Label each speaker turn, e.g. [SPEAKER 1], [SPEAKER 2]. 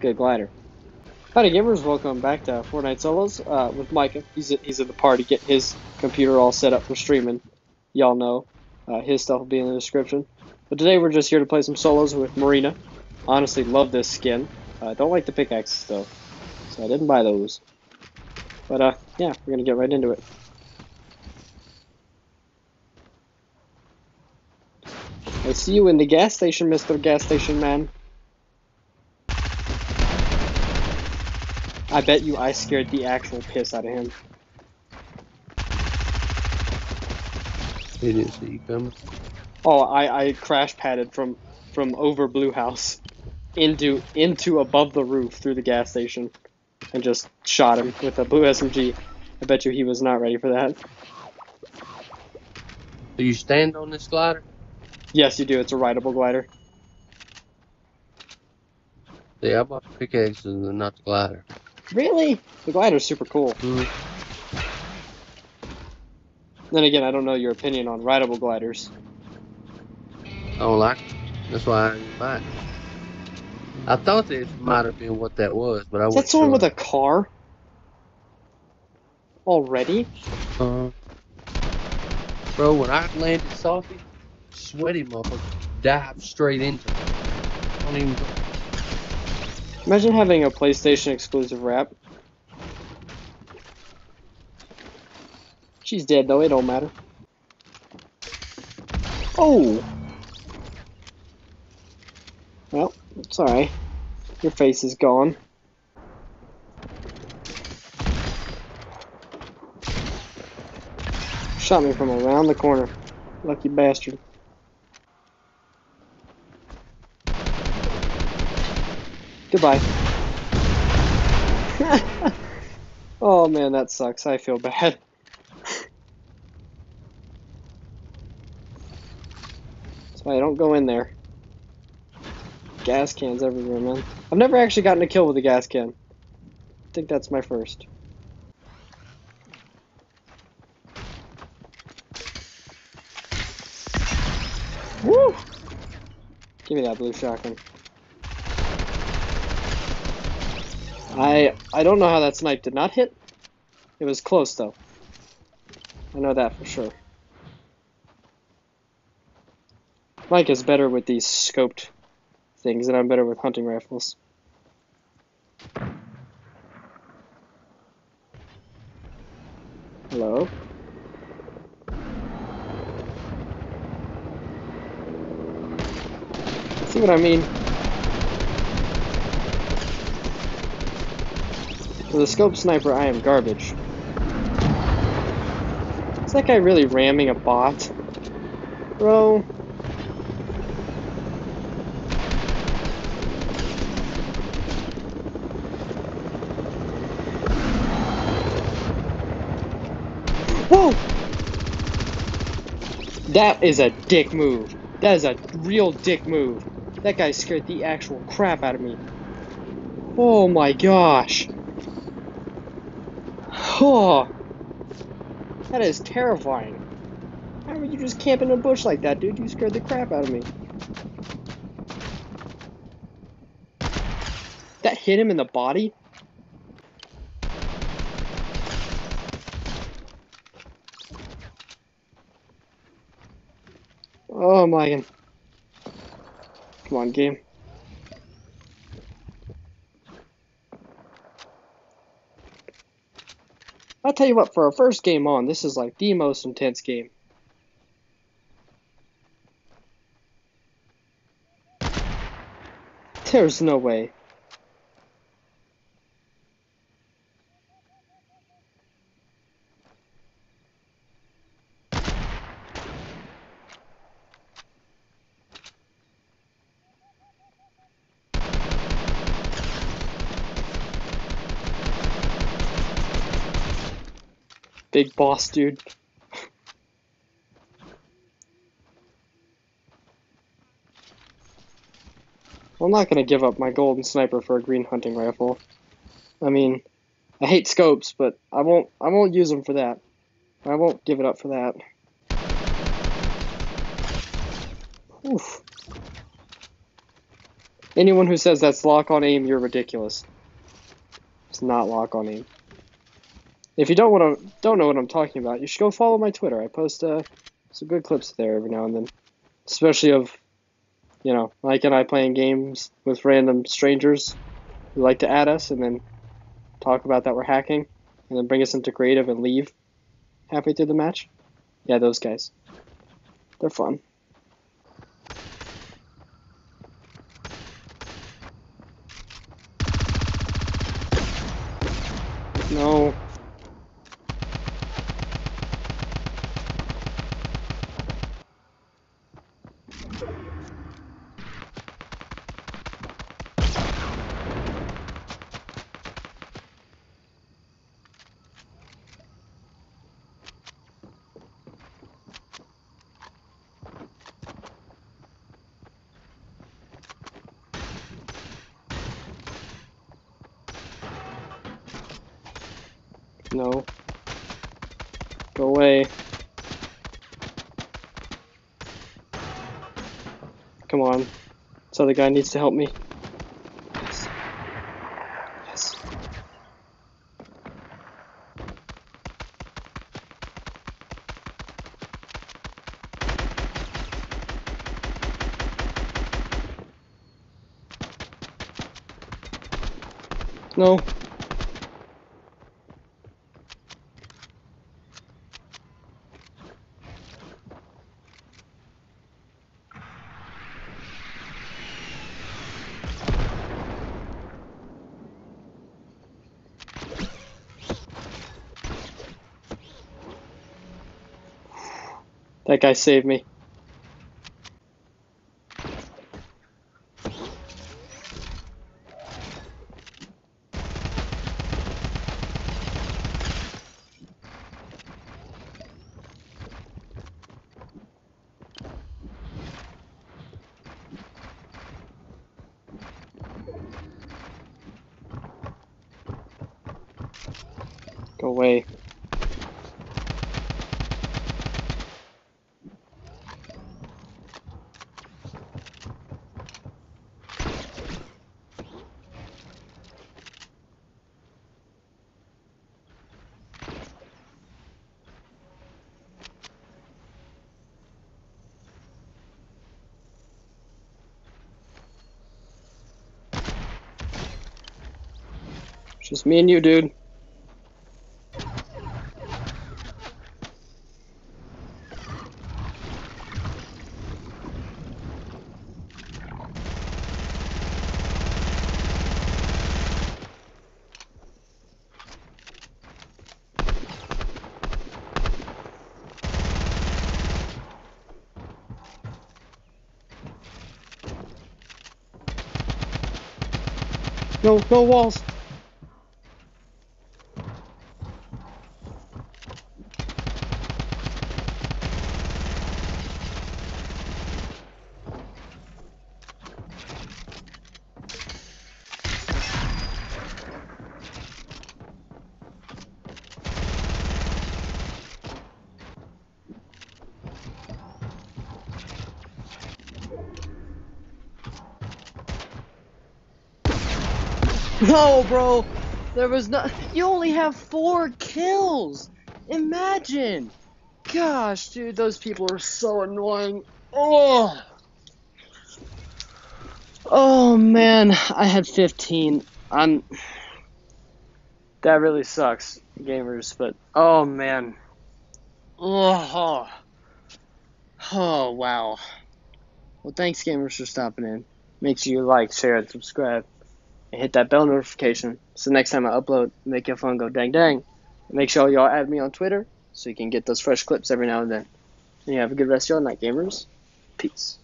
[SPEAKER 1] Good glider. Howdy gamers, welcome back to Fortnite Solos uh, with Micah. He's he's in the party getting his computer all set up for streaming. Y'all know uh, his stuff will be in the description. But today we're just here to play some solos with Marina. Honestly, love this skin. I uh, don't like the pickaxes though, so I didn't buy those. But uh, yeah, we're gonna get right into it. I see you in the gas station, Mr. Gas Station Man. I bet you I scared the actual piss out of him.
[SPEAKER 2] He didn't see you coming.
[SPEAKER 1] Oh, I, I crash padded from from over Blue House into into above the roof through the gas station and just shot him with a blue SMG. I bet you he was not ready for that.
[SPEAKER 2] Do you stand on this glider?
[SPEAKER 1] Yes, you do. It's a rideable glider.
[SPEAKER 2] Yeah, I bought the pickaxes and not the glider.
[SPEAKER 1] Really? The glider's super cool.
[SPEAKER 2] Mm.
[SPEAKER 1] Then again, I don't know your opinion on rideable gliders.
[SPEAKER 2] I don't like. That's why I buy it. I thought that might have been what that was, but I wasn't
[SPEAKER 1] that someone
[SPEAKER 2] sure.
[SPEAKER 1] with a car? Already?
[SPEAKER 2] Uh, bro, when I landed Sophie, sweaty motherfucker dived straight into it. I don't even.
[SPEAKER 1] Imagine having a PlayStation exclusive wrap. She's dead though, it don't matter. Oh! Well, sorry. Your face is gone. Shot me from around the corner. Lucky bastard. Goodbye. oh man, that sucks. I feel bad. Why I don't go in there. Gas cans everywhere, man. I've never actually gotten a kill with a gas can. I think that's my first. Woo! Give me that blue shotgun. I I don't know how that snipe did not hit. It was close though. I know that for sure. Mike is better with these scoped things, and I'm better with hunting rifles. Hello? See what I mean? For the scope sniper, I am garbage. Is that guy really ramming a bot? Bro. Whoa! That is a dick move. That is a real dick move. That guy scared the actual crap out of me. Oh my gosh. Oh, that is terrifying. How are you just camping in a bush like that, dude? You scared the crap out of me. That hit him in the body? Oh my. Come on, game. Tell you what, for our first game on, this is like the most intense game. There's no way. Big boss, dude. I'm not gonna give up my golden sniper for a green hunting rifle. I mean, I hate scopes, but I won't. I won't use them for that. I won't give it up for that. Oof. Anyone who says that's lock on aim, you're ridiculous. It's not lock on aim. If you don't want to don't know what I'm talking about, you should go follow my Twitter. I post uh, some good clips there every now and then, especially of you know Mike and I playing games with random strangers who like to add us and then talk about that we're hacking and then bring us into creative and leave halfway through the match. Yeah, those guys. They're fun. No. No. Go away. Come on. This other guy needs to help me. Yes. Yes. No. That guy saved me. Go away. Just me and you, dude. No, no walls. No, bro. There was not. You only have four kills. Imagine. Gosh, dude, those people are so annoying. Oh. Oh man, I had 15. I'm. That really sucks, gamers. But oh man. Oh. Oh wow. Well, thanks, gamers, for stopping in. Make sure you like, share, and subscribe and hit that bell notification so next time I upload, make your phone go dang dang. Make sure y'all add me on Twitter so you can get those fresh clips every now and then. And you have a good rest of your night, gamers. Peace.